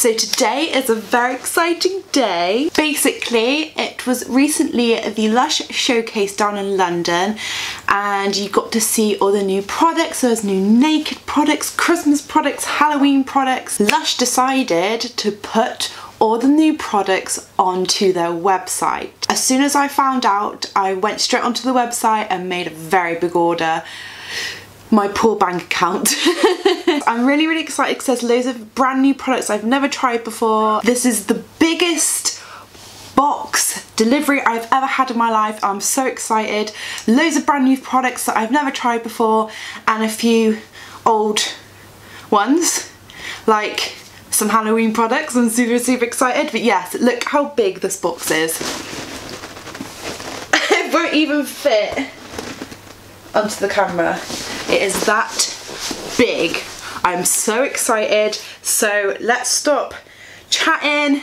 So today is a very exciting day. Basically, it was recently the Lush showcase down in London and you got to see all the new products. There's new naked products, Christmas products, Halloween products. Lush decided to put all the new products onto their website. As soon as I found out, I went straight onto the website and made a very big order my poor bank account. I'm really, really excited because there's loads of brand new products I've never tried before. This is the biggest box delivery I've ever had in my life. I'm so excited. Loads of brand new products that I've never tried before and a few old ones like some Halloween products. I'm super, super excited. But yes, look how big this box is. it won't even fit onto the camera. It is that big. I'm so excited. So let's stop chatting,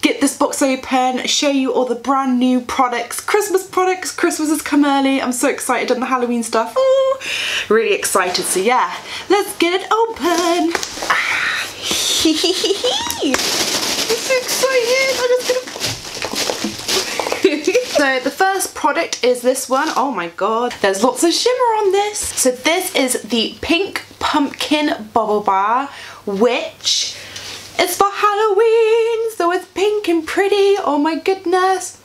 get this box open, show you all the brand new products, Christmas products. Christmas has come early. I'm so excited on the Halloween stuff. Ooh, really excited. So yeah, let's get it open. Ah, I'm so excited. So the first product is this one. Oh my god, there's lots of shimmer on this. So this is the Pink Pumpkin Bubble Bar, which is for Halloween. So it's pink and pretty. Oh my goodness.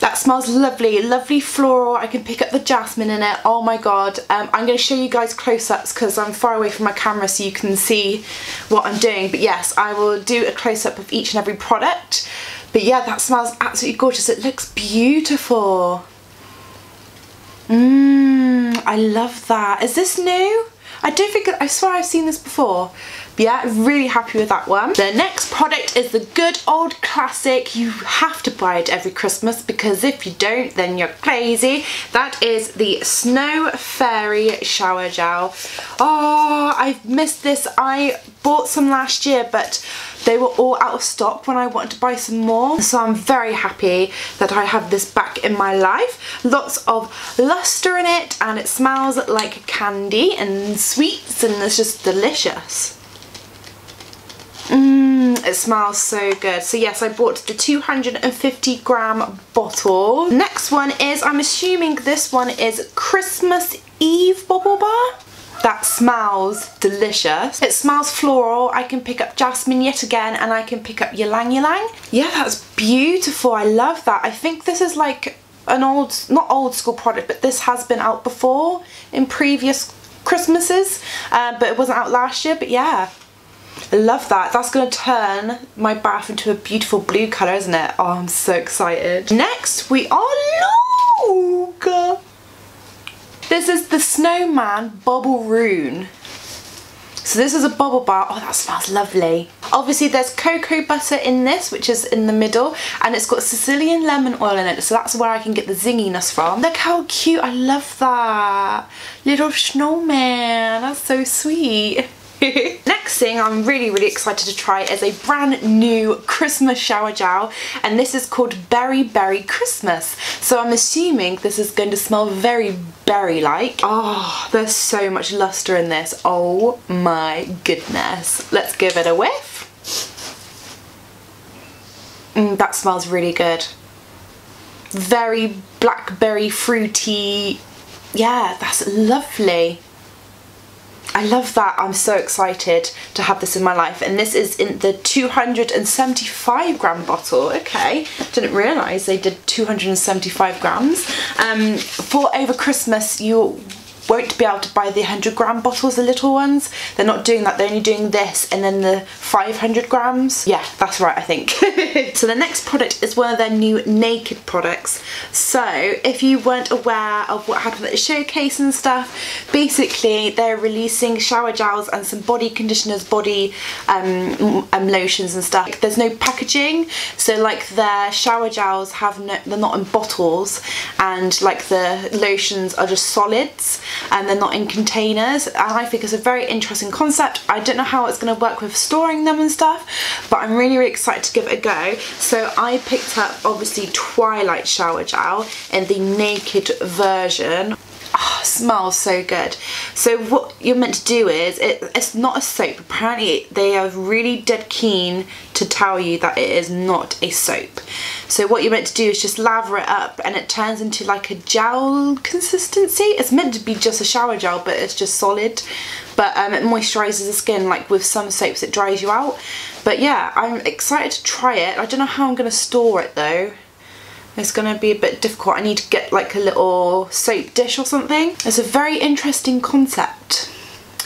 That smells lovely, lovely floral. I can pick up the jasmine in it. Oh my god. Um, I'm going to show you guys close-ups because I'm far away from my camera so you can see what I'm doing. But yes, I will do a close-up of each and every product. But yeah, that smells absolutely gorgeous. It looks beautiful. Mmm, I love that. Is this new? I don't think, I swear I've seen this before. But yeah, really happy with that one. The next product is the good old classic. You have to buy it every Christmas because if you don't, then you're crazy. That is the Snow Fairy Shower Gel. Oh, I've missed this. I bought some last year, but they were all out of stock when I wanted to buy some more. So I'm very happy that I have this back in my life. Lots of luster in it and it smells like candy and sweets and it's just delicious. Mmm, it smells so good. So yes, I bought the 250 gram bottle. Next one is, I'm assuming this one is Christmas Eve bubble bar that smells delicious. It smells floral. I can pick up jasmine yet again and I can pick up ylang ylang. Yeah, that's beautiful. I love that. I think this is like an old, not old school product, but this has been out before in previous Christmases, uh, but it wasn't out last year, but yeah. I love that. That's going to turn my bath into a beautiful blue colour, isn't it? Oh, I'm so excited. Next, we are Look! This is the Snowman Bubble Rune. So this is a bubble bar. Oh, that smells lovely. Obviously, there's cocoa butter in this, which is in the middle, and it's got Sicilian lemon oil in it, so that's where I can get the zinginess from. Look how cute. I love that. Little snowman. That's so sweet. Next thing I'm really really excited to try is a brand new Christmas shower gel and this is called Berry Berry Christmas. So I'm assuming this is going to smell very berry like. Oh there's so much luster in this. Oh my goodness. Let's give it a whiff. Mm, that smells really good. Very blackberry fruity. Yeah, that's lovely. I love that. I'm so excited to have this in my life. And this is in the 275 gram bottle. Okay, didn't realise they did 275 grams. Um, for over Christmas, you won't be able to buy the 100 gram bottles, the little ones. They're not doing that, they're only doing this and then the 500 grams. Yeah, that's right, I think. so the next product is one of their new naked products. So if you weren't aware of what happened at the showcase and stuff, basically they're releasing shower gels and some body conditioners, body um, um, lotions and stuff. There's no packaging, so like their shower gels have no, they're not in bottles and like the lotions are just solids and they're not in containers and I think it's a very interesting concept. I don't know how it's going to work with storing them and stuff but I'm really really excited to give it a go. So I picked up obviously Twilight Shower Gel in the naked version Oh, smells so good. So what you're meant to do is, it, it's not a soap. Apparently they are really dead keen to tell you that it is not a soap. So what you're meant to do is just lather it up and it turns into like a gel consistency. It's meant to be just a shower gel but it's just solid. But um, it moisturises the skin like with some soaps it dries you out. But yeah, I'm excited to try it. I don't know how I'm going to store it though. It's going to be a bit difficult. I need to get like a little soap dish or something. It's a very interesting concept.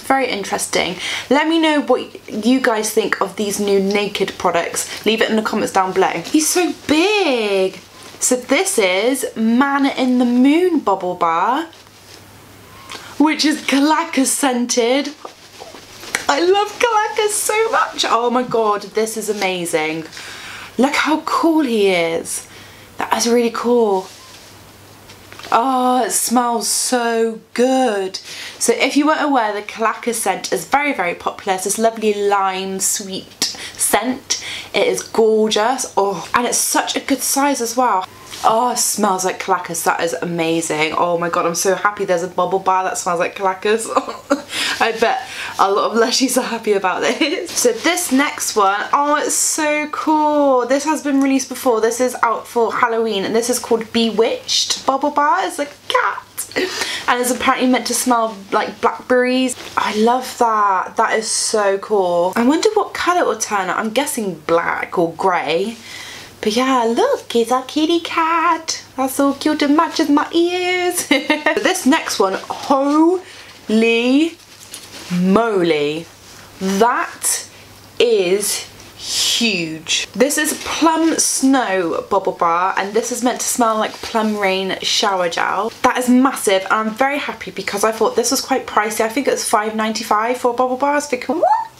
Very interesting. Let me know what you guys think of these new Naked products. Leave it in the comments down below. He's so big. So this is Man in the Moon Bubble Bar, which is Kalaka scented. I love Kalaka so much. Oh my god, this is amazing. Look how cool he is. That is really cool. Oh, it smells so good. So if you weren't aware, the Kalaka scent is very, very popular. It's this lovely lime sweet scent. It is gorgeous. Oh, and it's such a good size as well. Oh, smells like Kalaka's. That is amazing. Oh my god, I'm so happy there's a bubble bar that smells like Kalaka's. I bet a lot of lushies are happy about this. So this next one, oh, it's so cool. This has been released before. This is out for Halloween and this is called Bewitched Bubble Bar. It's a cat. And it's apparently meant to smell like blackberries. I love that. That is so cool. I wonder what colour it will turn out. I'm guessing black or grey. But yeah, look, it's a kitty cat. That's so cute, it matches my ears. this next one, holy moly. That is huge. This is Plum Snow Bubble Bar and this is meant to smell like Plum Rain Shower Gel. That is massive and I'm very happy because I thought this was quite pricey. I think it's $5.95 for a bubble bar. I was thinking, what?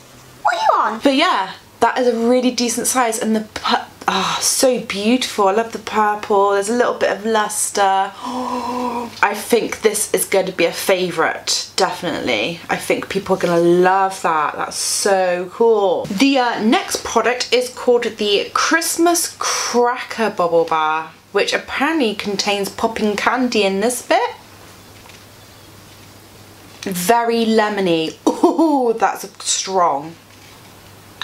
What are you on? But yeah, that is a really decent size and the oh, so beautiful. I love the purple. There's a little bit of luster. Oh, I think this is going to be a favourite, definitely. I think people are going to love that. That's so cool. The uh, next product is called the Christmas Cracker Bubble Bar, which apparently contains popping candy in this bit. Very lemony. Oh, that's strong.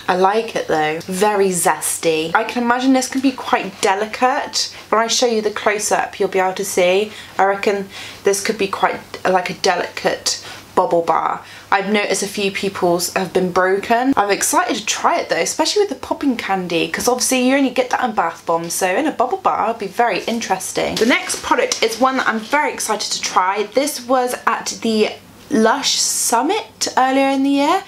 I like it though. Very zesty. I can imagine this can be quite delicate. When I show you the close-up you'll be able to see. I reckon this could be quite like a delicate bubble bar. I've noticed a few people's have been broken. I'm excited to try it though, especially with the popping candy, because obviously you only get that in bath bombs, so in a bubble bar it'll be very interesting. The next product is one that I'm very excited to try. This was at the Lush Summit earlier in the year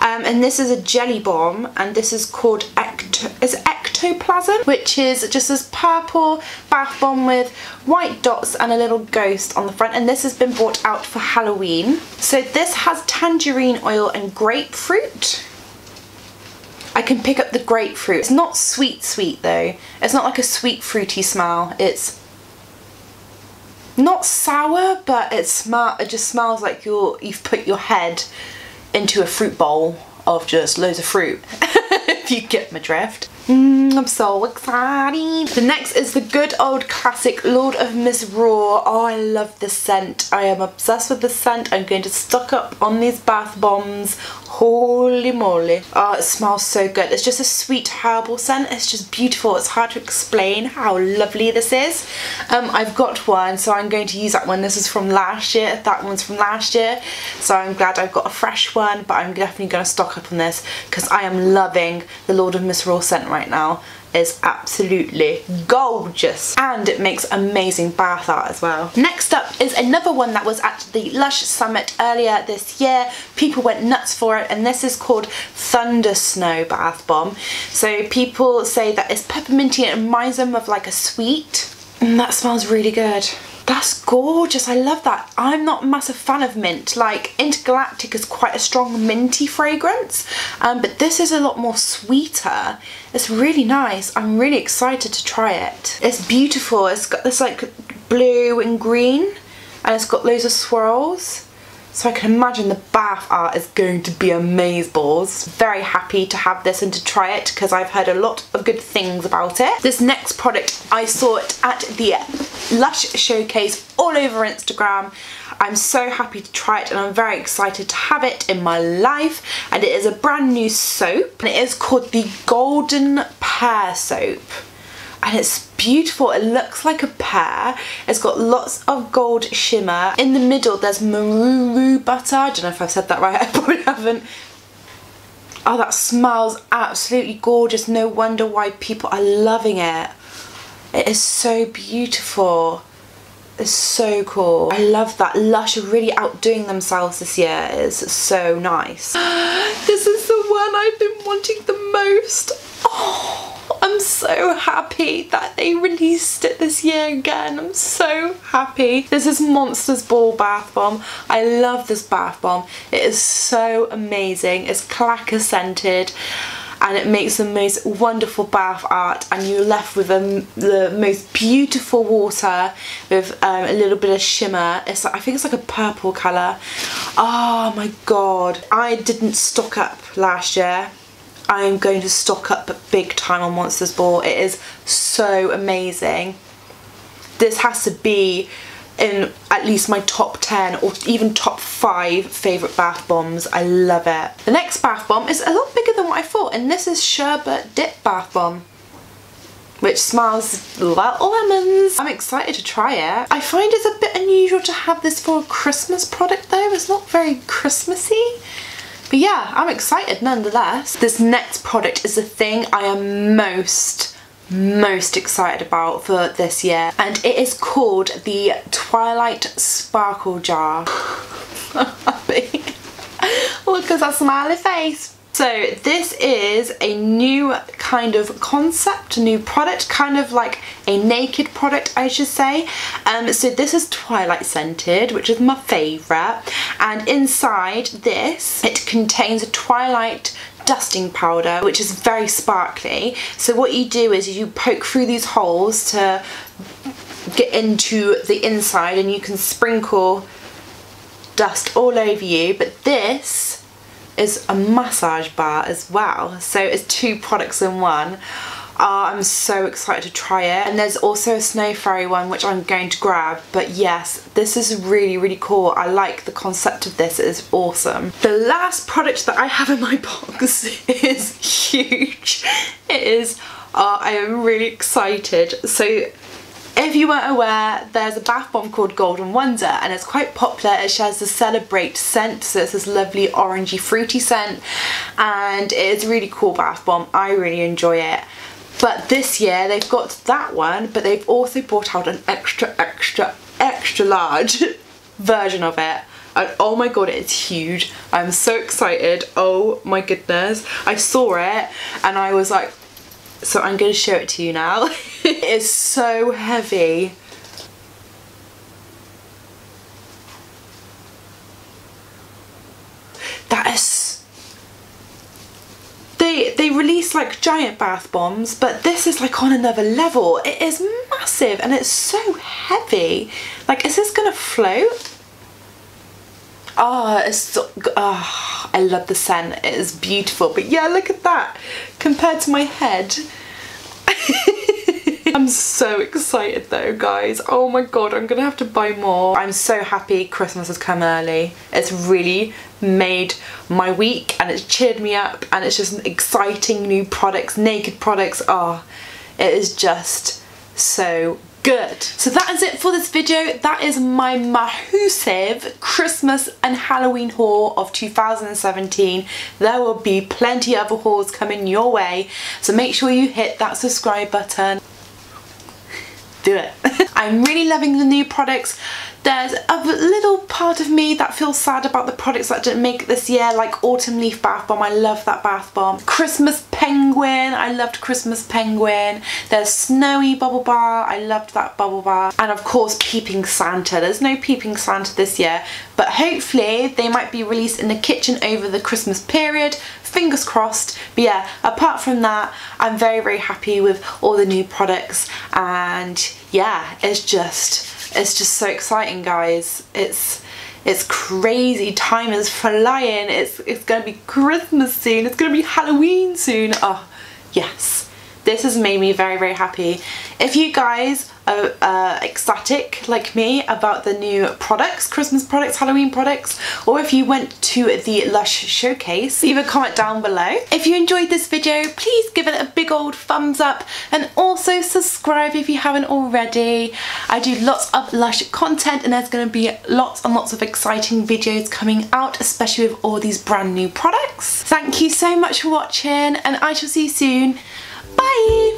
um, and this is a jelly bomb and this is called Ecto is Ectoplasm which is just this purple bath bomb with white dots and a little ghost on the front and this has been brought out for Halloween. So this has tangerine oil and grapefruit. I can pick up the grapefruit. It's not sweet sweet though. It's not like a sweet fruity smell. It's not sour but it smell it just smells like you're you've put your head into a fruit bowl of just loads of fruit, if you get my drift. Mm, I'm so excited. The next is the good old classic Lord of Misrule. Oh, I love this scent. I am obsessed with this scent. I'm going to stock up on these bath bombs. Holy moly. Oh, it smells so good. It's just a sweet herbal scent. It's just beautiful. It's hard to explain how lovely this is. Um, I've got one, so I'm going to use that one. This is from last year. That one's from last year. So I'm glad I've got a fresh one, but I'm definitely going to stock up on this because I am loving the Lord of Misrule scent right now is absolutely gorgeous and it makes amazing bath art as well. Next up is another one that was at the Lush Summit earlier this year. People went nuts for it and this is called Thunder Snow Bath Bomb. So people say that it's pepperminty and reminds them of like a sweet and that smells really good. That's gorgeous, I love that. I'm not a massive fan of mint, like Intergalactic is quite a strong minty fragrance, um, but this is a lot more sweeter. It's really nice, I'm really excited to try it. It's beautiful, it's got this like blue and green, and it's got loads of swirls. So I can imagine the bath art is going to be amazeballs. Very happy to have this and to try it because I've heard a lot of good things about it. This next product, I saw it at the Lush Showcase all over Instagram. I'm so happy to try it and I'm very excited to have it in my life and it is a brand new soap and it is called the Golden Pear Soap and it's beautiful. It looks like a pear. It's got lots of gold shimmer. In the middle there's maruru butter. I don't know if I've said that right, I probably haven't. Oh, that smells absolutely gorgeous. No wonder why people are loving it. It is so beautiful. It's so cool. I love that. Lush are really outdoing themselves this year. It's so nice. this is the one I've been wanting the most. Oh. I'm so happy that they released it this year again. I'm so happy. This is Monsters Ball Bath Bomb. I love this bath bomb. It is so amazing. It's Kalaka scented and it makes the most wonderful bath art and you're left with the most beautiful water with um, a little bit of shimmer. It's like, I think it's like a purple colour. Oh my god. I didn't stock up last year I'm going to stock up big time on Monsters Ball. It is so amazing. This has to be in at least my top 10 or even top 5 favourite bath bombs. I love it. The next bath bomb is a lot bigger than what I thought and this is Sherbet Dip Bath Bomb which smells like lemons. I'm excited to try it. I find it's a bit unusual to have this for a Christmas product though. It's not very Christmassy. But yeah, I'm excited nonetheless. This next product is the thing I am most most excited about for this year and it is called the Twilight Sparkle Jar. Look at that smiley face. So this is a new kind of concept, a new product, kind of like a naked product I should say. Um, so this is Twilight scented, which is my favourite. And inside this, it contains a Twilight dusting powder which is very sparkly so what you do is you poke through these holes to get into the inside and you can sprinkle dust all over you but this is a massage bar as well. So it's two products in one. Oh, I'm so excited to try it. And there's also a Snow Fairy one which I'm going to grab. But yes, this is really, really cool. I like the concept of this. It is awesome. The last product that I have in my box is huge. It is, oh, I am really excited. So if you weren't aware, there's a bath bomb called Golden Wonder and it's quite popular. It shares the Celebrate scent, so it's this lovely orangey fruity scent and it is a really cool bath bomb. I really enjoy it. But this year they've got that one, but they've also brought out an extra, extra, extra large version of it. And oh my god, it's huge. I'm so excited. Oh my goodness. I saw it and I was like, so I'm going to show it to you now. it is so heavy. That is... They, they release like giant bath bombs, but this is like on another level. It is massive and it's so heavy. Like, is this gonna float? Oh, it's so, oh, I love the scent. It is beautiful. But yeah, look at that compared to my head. I'm so excited though, guys. Oh my god, I'm gonna have to buy more. I'm so happy Christmas has come early. It's really made my week and it's cheered me up and it's just exciting new products, naked products. Oh, it is just so good. So that is it for this video. That is my massive Christmas and Halloween haul of 2017. There will be plenty other hauls coming your way. So make sure you hit that subscribe button. Do it. I'm really loving the new products. There's a little part of me that feels sad about the products that didn't make this year, like Autumn Leaf Bath Bomb. I love that bath bomb. Christmas Penguin. I loved Christmas Penguin. There's Snowy Bubble Bar. I loved that bubble bar. And of course, Peeping Santa. There's no Peeping Santa this year, but hopefully they might be released in the kitchen over the Christmas period. Fingers crossed. But yeah, apart from that, I'm very, very happy with all the new products. And yeah, it's just it's just so exciting guys it's It's crazy. Time is flying. It's, it's going to be Christmas soon. It's going to be Halloween soon. Oh, yes. This has made me very, very happy. If you guys are uh, ecstatic like me about the new products, Christmas products, Halloween products, or if you went to the Lush showcase, leave a comment down below. If you enjoyed this video, please give it a big old thumbs up and also subscribe if you haven't already. I do lots of Lush content and there's going to be lots and lots of exciting videos coming out, especially with all these brand new products. Thank you so much for watching and I shall see you soon. Bye!